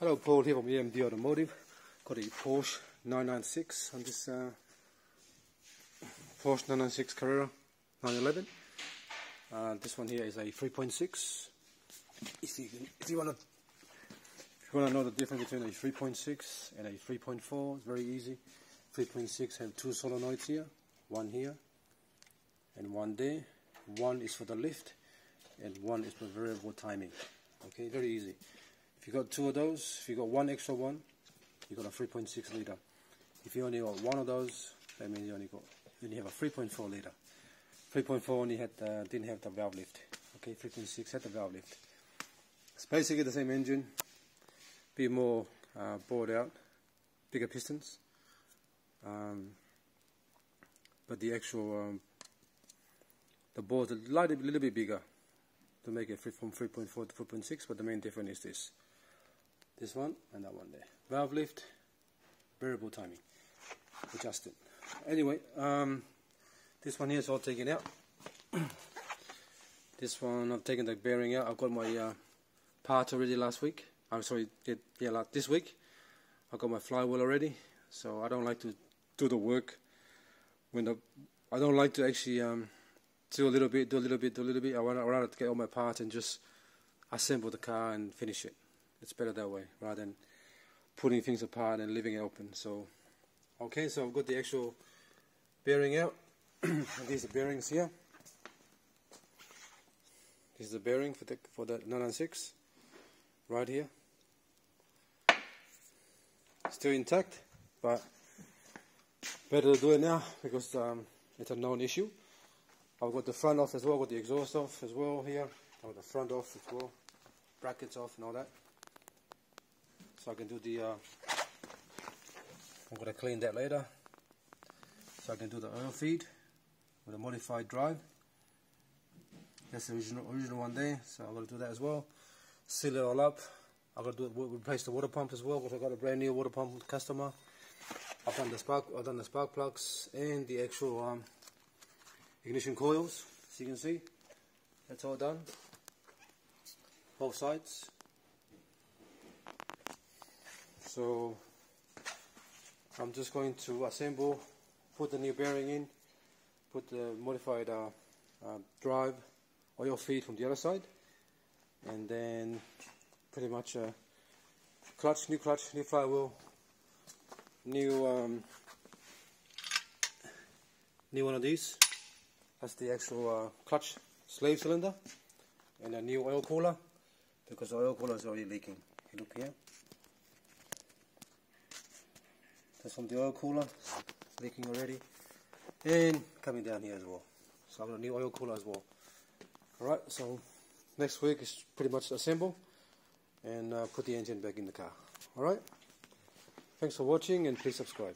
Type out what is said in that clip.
Hello, Paul here from EMD Automotive. Got a Porsche 996 on this uh, Porsche 996 Carrera 911. Uh, this one here is a 3.6. If you, want to if you want to know the difference between a 3.6 and a 3.4, it's very easy. 3.6 have two solenoids here, one here and one there. One is for the lift and one is for variable timing. Okay, very easy. If you got two of those, if you got one extra one, you got a 3.6 liter. If you only got one of those, that means you only got you only have a 3.4 liter. 3.4 only had uh, didn't have the valve lift. Okay, 3.6 had the valve lift. It's basically the same engine, be more uh, bored out, bigger pistons, um, but the actual um, the bore's a little, little bit bigger to make it from 3.4 to 4.6, but the main difference is this. This one and that one there. Valve lift, variable timing, adjusted. Anyway, um, this one here is all taken out. this one I've taken the bearing out. I've got my uh, part already last week. I'm sorry, yeah, like this week. I've got my flywheel already, so I don't like to do the work when the I don't like to actually um, do a little bit, do a little bit, do a little bit. I want to rather get all my parts and just assemble the car and finish it. It's better that way rather than putting things apart and leaving it open. So, okay, so I've got the actual bearing out. These are bearings here. This is the bearing for the for the 996 right here. Still intact, but better to do it now because um, it's a known issue. I've got the front off as well, got the exhaust off as well here. I've got the front off as well, brackets off and all that. So I can do the, uh, I'm going to clean that later. So I can do the oil feed with a modified drive. That's the original, original one there, so I'm going to do that as well. Seal it all up. I'm going to do replace the water pump as well because I got a brand new water pump customer. I've done the spark, I've done the spark plugs and the actual um, ignition coils, as you can see. That's all done. Both sides. So I'm just going to assemble, put the new bearing in, put the modified uh, uh, drive oil feed from the other side, and then pretty much uh, clutch, new clutch, new flywheel, new um, new one of these. That's the actual uh, clutch slave cylinder, and a new oil cooler because the oil cooler is already leaking. You look here. That's from the oil cooler, leaking already. And coming down here as well. So I've got a new oil cooler as well. Alright, so next week is pretty much assemble and uh, put the engine back in the car. Alright? Thanks for watching and please subscribe.